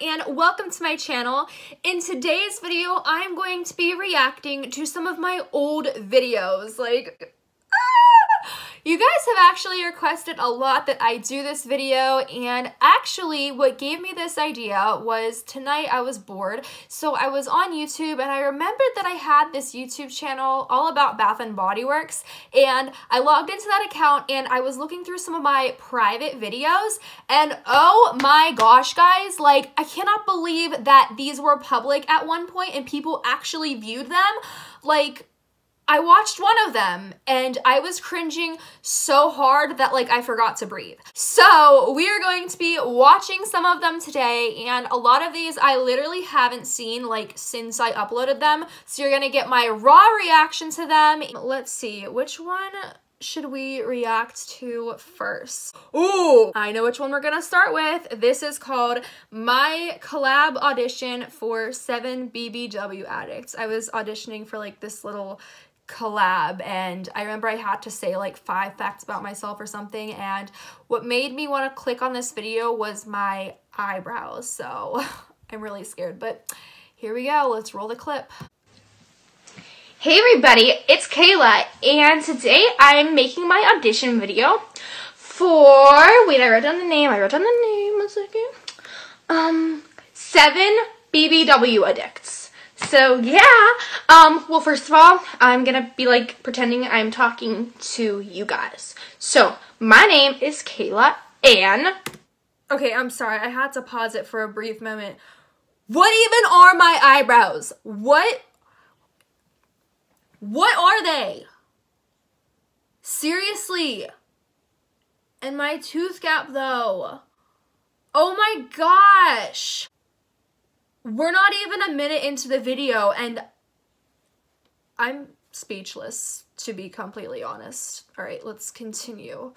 and welcome to my channel. In today's video, I'm going to be reacting to some of my old videos. Like, you guys have actually requested a lot that I do this video and actually what gave me this idea was tonight I was bored so I was on YouTube and I remembered that I had this YouTube channel all about Bath and Body Works and I logged into that account and I was looking through some of my private videos and oh my gosh guys like I cannot believe that these were public at one point and people actually viewed them. Like I watched one of them and I was cringing so hard that like I forgot to breathe. So we are going to be watching some of them today and a lot of these I literally haven't seen like since I uploaded them. So you're gonna get my raw reaction to them. Let's see, which one should we react to first? Ooh, I know which one we're gonna start with. This is called My Collab Audition for 7 BBW Addicts. I was auditioning for like this little collab and I remember I had to say like five facts about myself or something and what made me want to click on this video was my eyebrows so I'm really scared but here we go let's roll the clip. Hey everybody it's Kayla and today I'm making my audition video for wait I wrote down the name I wrote down the name one second. Um seven BBW addicts so yeah, um, well, first of all, I'm gonna be like pretending I'm talking to you guys. So my name is Kayla Ann. Okay, I'm sorry. I had to pause it for a brief moment. What even are my eyebrows? What? What are they? Seriously. And my tooth gap though. Oh my gosh we're not even a minute into the video and I'm speechless to be completely honest. All right, let's continue.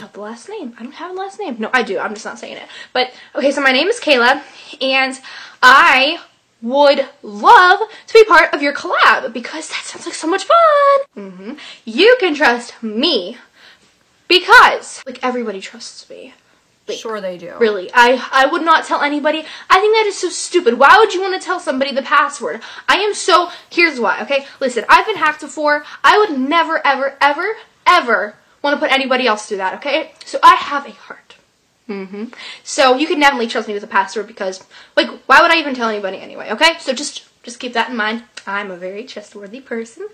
Not the last name. I don't have a last name. No, I do. I'm just not saying it. But okay, so my name is Kayla and I would love to be part of your collab because that sounds like so much fun. Mm -hmm. You can trust me because like everybody trusts me. Like, sure they do. Really. I, I would not tell anybody. I think that is so stupid. Why would you want to tell somebody the password? I am so... Here's why, okay? Listen, I've been hacked before. I would never, ever, ever, ever want to put anybody else through that, okay? So I have a heart. Mm-hmm. So you can definitely trust me with a password because, like, why would I even tell anybody anyway, okay? So just, just keep that in mind. I'm a very trustworthy person.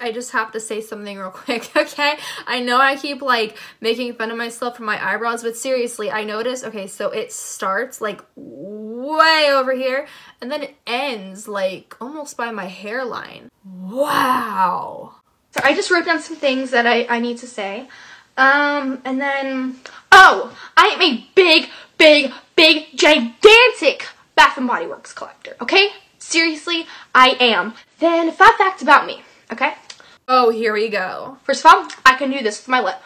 I just have to say something real quick, okay? I know I keep like making fun of myself for my eyebrows, but seriously, I noticed, okay, so it starts like way over here and then it ends like almost by my hairline. Wow. So I just wrote down some things that I, I need to say. Um, and then, oh, I am a big, big, big, gigantic Bath and Body Works collector, okay? Seriously, I am. Then, five facts about me. Okay? Oh, here we go. First of all, I can do this with my lip.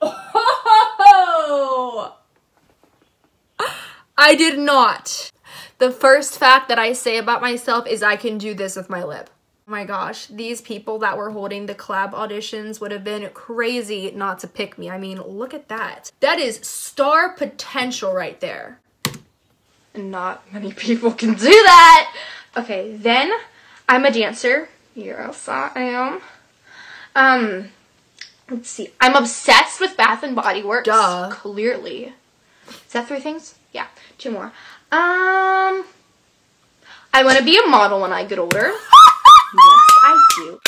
Oh! I did not. The first fact that I say about myself is I can do this with my lip. Oh my gosh, these people that were holding the collab auditions would have been crazy not to pick me. I mean, look at that. That is star potential right there. And not many people can do that. Okay, then I'm a dancer. Yes, I am. Um, let's see. I'm obsessed with Bath and Body Works. Duh. Clearly. Is that three things? Yeah, two more. Um, I want to be a model when I get older. yes, I do.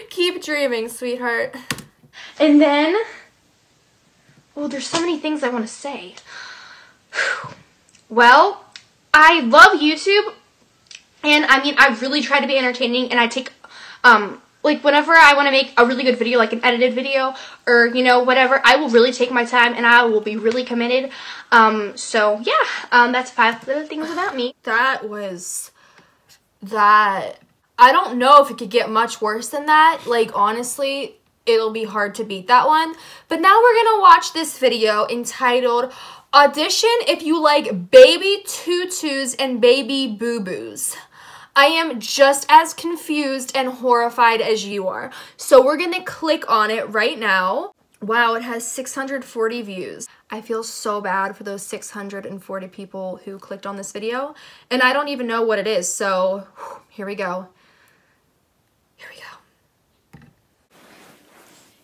Keep dreaming, sweetheart. And then, well, there's so many things I want to say. Well, I love YouTube, and I mean, I really try to be entertaining, and I take, um, like, whenever I want to make a really good video, like an edited video, or, you know, whatever, I will really take my time, and I will be really committed. Um, so, yeah, um, that's five little things about me. That was, that, I don't know if it could get much worse than that. Like, honestly, it'll be hard to beat that one. But now we're gonna watch this video entitled Audition if you like baby tutus and baby boo-boos. I am just as confused and horrified as you are. So we're gonna click on it right now. Wow, it has 640 views. I feel so bad for those 640 people who clicked on this video, and I don't even know what it is, so here we go. Here we go.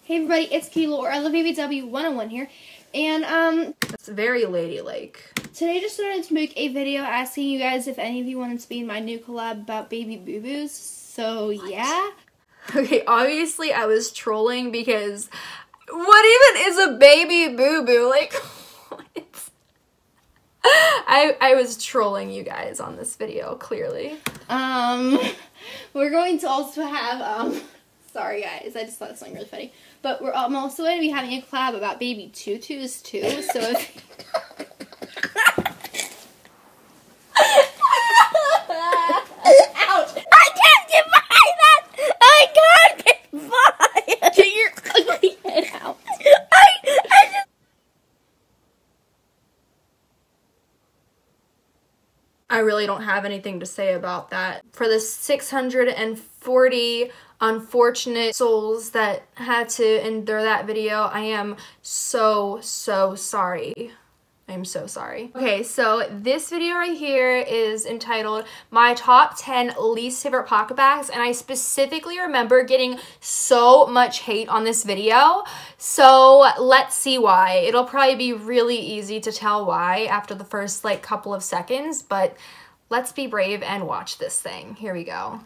Hey everybody, it's or I love BBW 101 here. And um It's very ladylike. today I just wanted to make a video asking you guys if any of you wanted to be in my new collab about baby boo-boos. So yeah. Okay, obviously I was trolling because what even is a baby boo boo? Like, what? I I was trolling you guys on this video, clearly. Um we're going to also have um sorry guys, I just thought something really funny. But we're um, also going to be having a collab about baby tutus too. So if Ouch! I can't get by that! I can't get by! Get your ugly head out. I, I just... I really don't have anything to say about that. For the 640 unfortunate souls that had to endure that video, I am so, so sorry. I'm so sorry. Okay, so this video right here is entitled My Top 10 Least Favorite PocketBacs, and I specifically remember getting so much hate on this video. So let's see why. It'll probably be really easy to tell why after the first like couple of seconds, but let's be brave and watch this thing. Here we go.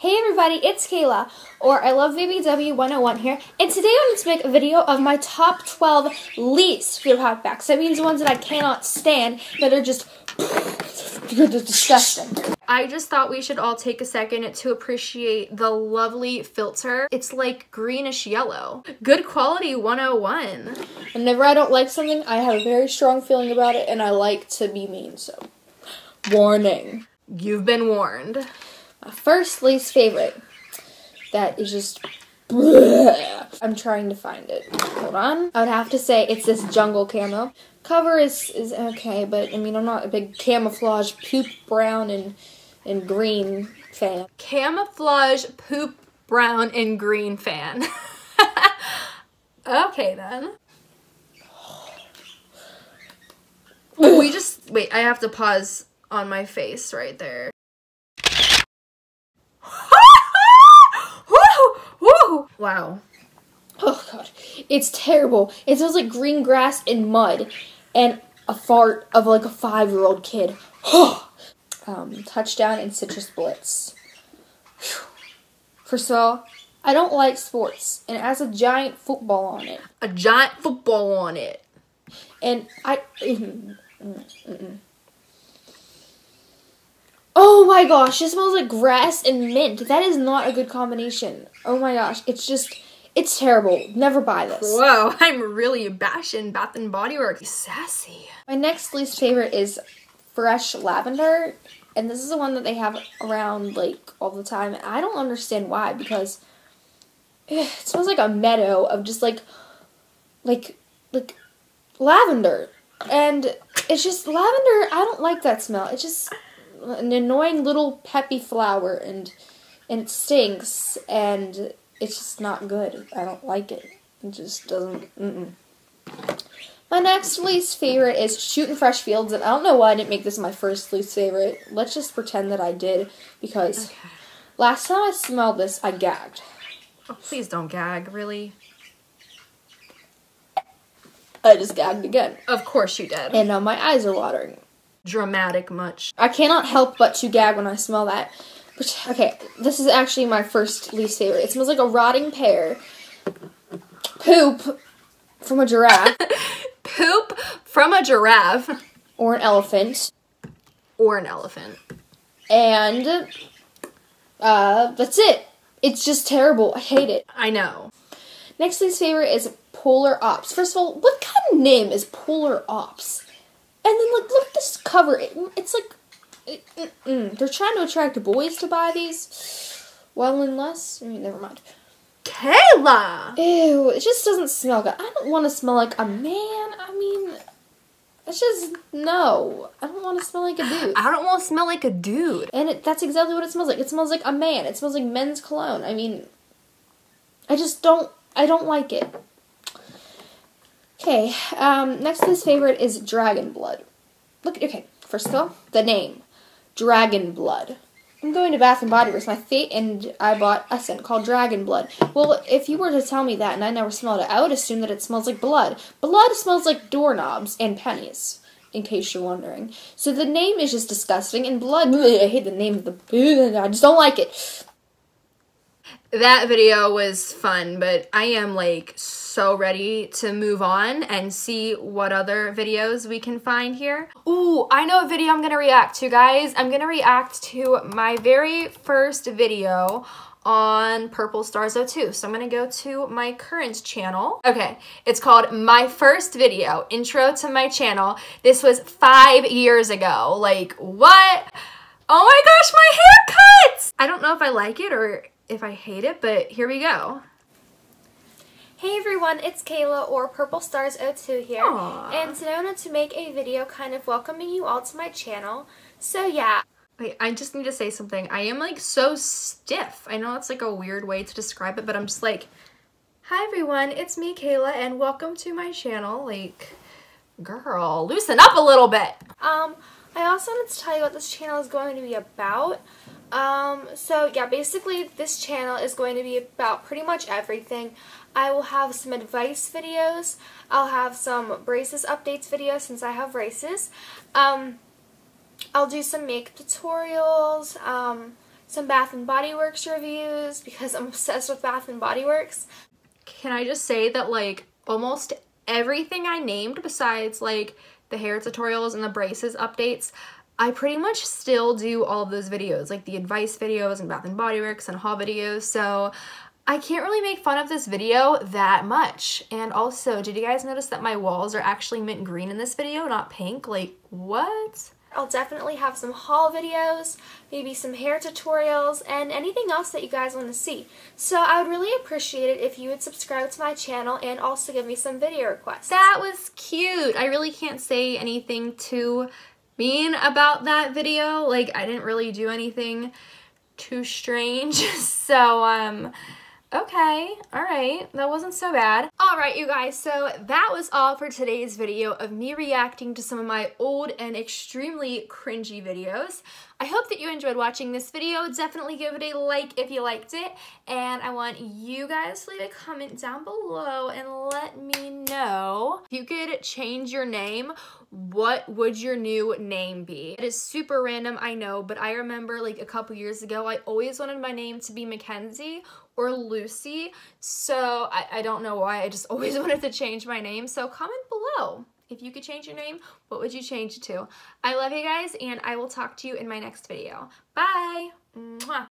Hey everybody, it's Kayla, or I love BBW101 here, and today I'm going to make a video of my top 12 least favorite hot bags. That means the ones that I cannot stand, that are just disgusting. I just thought we should all take a second to appreciate the lovely filter. It's like greenish yellow. Good quality 101. Whenever I don't like something, I have a very strong feeling about it, and I like to be mean, so. Warning. You've been warned. My first least favorite, that is just I'm trying to find it. Hold on. I would have to say it's this jungle camo. Cover is is okay, but I mean I'm not a big camouflage poop brown and and green fan. Camouflage poop brown and green fan. okay then. we just wait, I have to pause on my face right there. Wow. Oh god, it's terrible. It smells like green grass and mud, and a fart of like a five-year-old kid. um, touchdown and citrus blitz. First of all, I don't like sports, and it has a giant football on it. A giant football on it. And I. Mm, mm, mm. Oh my gosh, it smells like grass and mint. That is not a good combination. Oh my gosh, it's just. It's terrible. Never buy this. Whoa, I'm really bashing Bath and Body Works. Sassy. My next least favorite is fresh lavender, and this is the one that they have around like all the time. I don't understand why because it smells like a meadow of just like like like lavender, and it's just lavender. I don't like that smell. It just an annoying little peppy flower, and and it stinks, and it's just not good. I don't like it. It just doesn't. Mm-mm. My next least favorite is Shooting Fresh Fields, and I don't know why I didn't make this my first least favorite. Let's just pretend that I did, because Okay. last time I smelled this, I gagged. Oh, please don't gag, really. I just gagged again, Of course you did. and now my eyes are watering. Dramatic much. I cannot help but to gag when I smell that. Which, okay, this is actually my first least favorite. It smells like a rotting pear, poop from a giraffe Poop from a giraffe or an elephant, or an elephant. and uh, that's it. It's just terrible. I hate it. I know. Next least favorite is Polar Ops. First of all, what kind of name is Polar Ops? And then like look at this cover. It, it's like it, mm, mm. they're trying to attract boys to buy these. Well, unless I mean, never mind. Kayla! Ew, it just doesn't smell good. I don't want to smell like a man. I mean, It's just no. I don't want to smell like a dude. I don't want to smell like a dude. And it, that's exactly what it smells like. It smells like a man. It smells like men's cologne. I mean, I just don't. I don't like it. Okay. Um, next, his favorite is Dragon Blood. Look. Okay. First of all, the name, Dragon Blood. I'm going to Bath and Body Works, my fate, and I bought a scent called Dragon Blood. Well, if you were to tell me that and I never smelled it, I would assume that it smells like blood. Blood smells like doorknobs and pennies, in case you're wondering. So the name is just disgusting, and blood, I hate the name of the, I just don't like it. That video was fun, but I am like so ready to move on and see what other videos we can find here. Ooh, I know a video I'm gonna react to, guys. I'm gonna react to my very first video on Purple Stars 02. So I'm gonna go to my current channel. Okay, it's called My First Video, Intro to My Channel. This was five years ago. Like, what? Oh my gosh, my haircut! I don't know if I like it or if I hate it, but here we go. Hey everyone, it's Kayla or Purple Stars 02 here. Aww. And today I wanted to make a video kind of welcoming you all to my channel. So yeah. Wait, I just need to say something. I am like so stiff. I know it's like a weird way to describe it, but I'm just like, hi everyone, it's me Kayla and welcome to my channel. Like, girl, loosen up a little bit. Um, I also wanted to tell you what this channel is going to be about. Um, so yeah, basically this channel is going to be about pretty much everything. I will have some advice videos. I'll have some braces updates videos since I have braces. Um, I'll do some makeup tutorials, um, some Bath and Body Works reviews because I'm obsessed with Bath and Body Works. Can I just say that like almost everything I named besides like the hair tutorials and the braces updates, I pretty much still do all of those videos, like the advice videos and Bath and Body Works and haul videos. So I can't really make fun of this video that much. And also, did you guys notice that my walls are actually mint green in this video, not pink? Like, what? I'll definitely have some haul videos, maybe some hair tutorials, and anything else that you guys want to see. So I would really appreciate it if you would subscribe to my channel and also give me some video requests. That was cute. I really can't say anything too mean about that video. Like, I didn't really do anything too strange. so, um, Okay, all right, that wasn't so bad. All right, you guys, so that was all for today's video of me reacting to some of my old and extremely cringy videos. I hope that you enjoyed watching this video. Definitely give it a like if you liked it, and I want you guys to leave a comment down below and if you could change your name what would your new name be? It is super random, I know, but I remember like a couple years ago, I always wanted my name to be Mackenzie or Lucy. So I, I don't know why, I just always wanted to change my name. So comment below. If you could change your name, what would you change it to? I love you guys, and I will talk to you in my next video. Bye! Mwah.